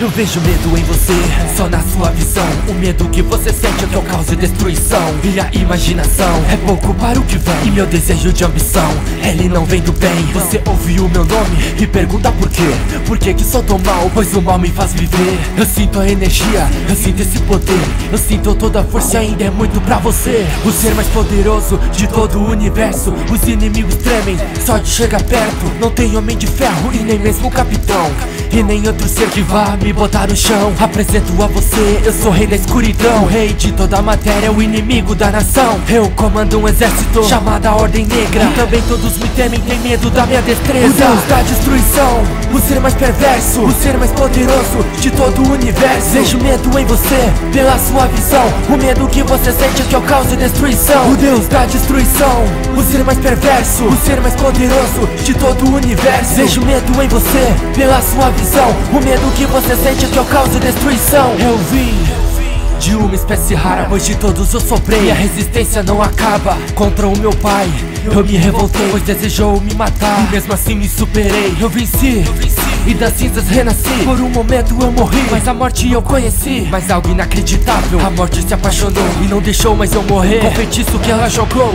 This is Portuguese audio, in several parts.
Eu vejo medo em você, só na sua visão. O medo que você sente é que eu cause destruição. E a imaginação é pouco para o que vem. E meu desejo de ambição, ele não vem do bem. Você ouviu o meu nome e pergunta por Por que que sou tão mal, pois o mal me faz viver. Eu sinto a energia, eu sinto esse poder. Eu sinto toda a força e ainda é muito pra você. O ser mais poderoso de todo o universo. Os inimigos tremem, só de chegar perto. Não tem homem de ferro e nem mesmo capitão. E nem outro ser que vá me botar no chão. Apresento a você, eu sou rei da escuridão. Rei de toda a matéria, o inimigo da nação. Eu comando um exército chamado Ordem Negra. E também todos me temem, têm medo da minha destreza. O Deus da destruição, o ser mais perverso O ser mais poderoso de todo o universo. Vejo medo em você, pela sua visão. O medo que você sente é que eu cause destruição. O Deus da destruição, o ser mais perverso O ser mais poderoso de todo o universo. Vejo medo em você, pela sua visão. O medo que você sente é que eu cause destruição. Eu vim de uma espécie rara, pois de todos eu sobrei a resistência não acaba contra o meu pai. Eu me revoltei, pois desejou me matar. E mesmo assim me superei, eu venci e das cinzas renasci. Por um momento eu morri Mas a morte eu conheci. Mas algo inacreditável A morte se apaixonou E não deixou mais eu morrer. Com o feitiço que ela jogou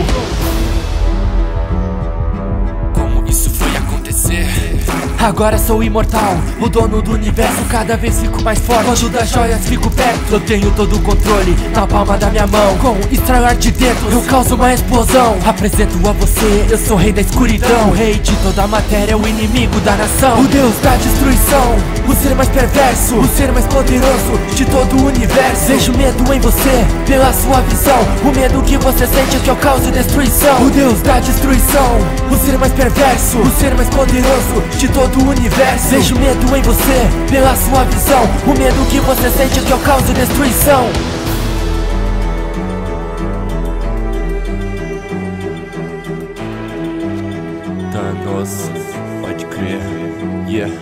Agora sou imortal, o dono do universo Cada vez fico mais forte, quando das joias fico perto Eu tenho todo o controle na palma da minha mão. Com o estralar de dedos, eu causo uma explosão. Apresento a você, eu sou rei da escuridão. Rei de toda a matéria, o inimigo da nação. O deus da destruição, o ser mais perverso O ser mais poderoso de todo o universo. Vejo medo em você, pela sua visão. O medo que você sente é que eu cause destruição. O deus da destruição, o ser mais perverso O ser mais poderoso de todo o universo Vejo medo em você, pela sua visão O medo que você sente é que eu cause destruição Thanos, pode crer. Yeah.